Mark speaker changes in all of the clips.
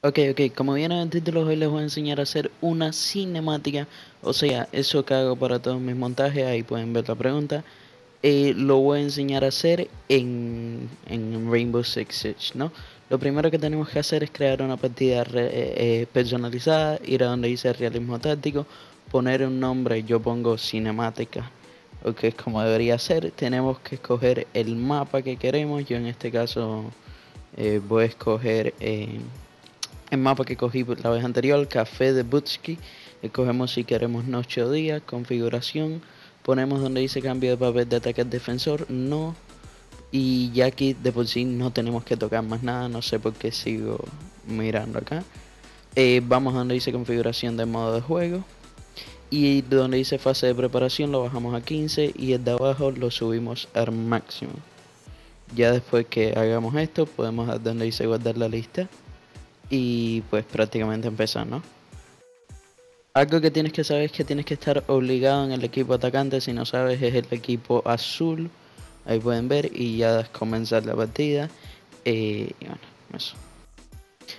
Speaker 1: Ok, ok, como viene en el título, hoy les voy a enseñar a hacer una cinemática, o sea, eso que hago para todos mis montajes, ahí pueden ver la pregunta, eh, lo voy a enseñar a hacer en, Rainbow Six Siege, ¿no? Lo primero que tenemos que hacer es crear una partida eh, eh, personalizada, ir a donde dice realismo táctico, poner un nombre, yo pongo cinemática, ok, como debería ser, tenemos que escoger el mapa que queremos, yo en este caso voy a escoger el mapa que cogí la vez anterior, café de Butsky, escogemos si queremos noche o día, configuración, ponemos donde dice cambio de papel de ataque al defensor, no, y ya aquí de por sí no tenemos que tocar más nada, no sé por qué sigo mirando acá. Eh, vamos a donde dice configuración de modo de juego. Y donde dice fase de preparación lo bajamos a 15 y el de abajo lo subimos al máximo. Ya después que hagamos esto podemos donde dice guardar la lista y pues prácticamente empezar, ¿no? Algo que tienes que saber es que tienes que estar obligado en el equipo atacante, si no sabes es el equipo azul, ahí pueden ver y ya comenzar la partida eh, y bueno, eso.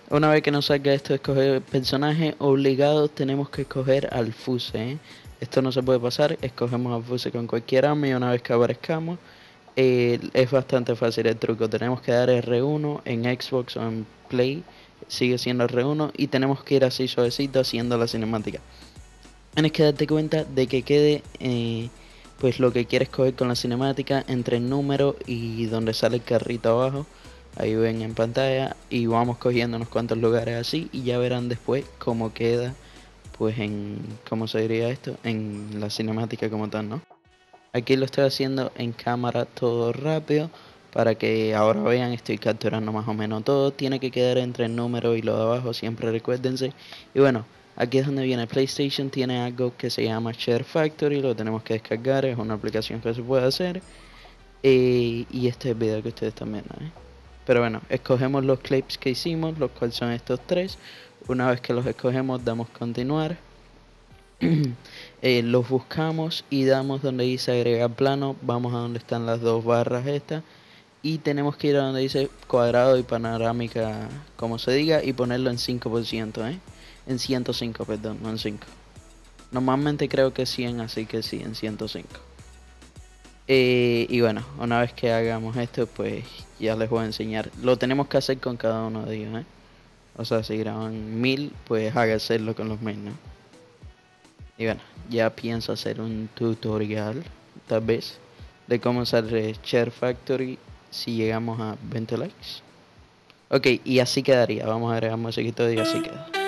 Speaker 1: Una vez que nos salga esto de escoger personaje, obligado tenemos que escoger al Fuse, ¿eh? Esto no se puede pasar, escogemos al Fuse con cualquier arma y una vez que aparezcamos eh, es bastante fácil el truco, tenemos que dar R1 en Xbox o en Play sigue siendo R1 y tenemos que ir así suavecito haciendo la cinemática. Tienes que darte cuenta de que quede eh, pues lo que quieres coger con la cinemática entre el número y donde sale el carrito abajo. Ahí ven en pantalla y vamos cogiendo unos cuantos lugares así y ya verán después cómo queda pues en, ¿cómo se diría esto? En la cinemática como tal, ¿no? Aquí lo estoy haciendo en cámara todo rápido para que ahora vean estoy capturando más o menos todo tiene que quedar entre el número y lo de abajo siempre recuérdense. Y bueno aquí es donde viene PlayStation tiene algo que se llama Share Factory lo tenemos que descargar es una aplicación que se puede hacer eh, y este es el video que ustedes viendo ¿eh? pero bueno escogemos los clips que hicimos los cuales son estos tres. Una vez que los escogemos damos continuar. Eh, los buscamos y damos donde dice agregar plano vamos a donde están las dos barras estas y tenemos que ir a donde dice cuadrado y panorámica, como se diga, y ponerlo en 5%, ¿eh? En 105, perdón, no en 5. Normalmente creo que 100, así que sí, en 105. Eh, y bueno, una vez que hagamos esto, pues ya les voy a enseñar. Lo tenemos que hacer con cada uno de ellos, ¿eh? O sea, si graban 1000, pues hacerlo con los 1000, ¿no? Y bueno, ya pienso hacer un tutorial, tal vez, de cómo usar Share Factory si llegamos a 20 likes. Ok, y así quedaría. Vamos a agregar musiquito y así queda.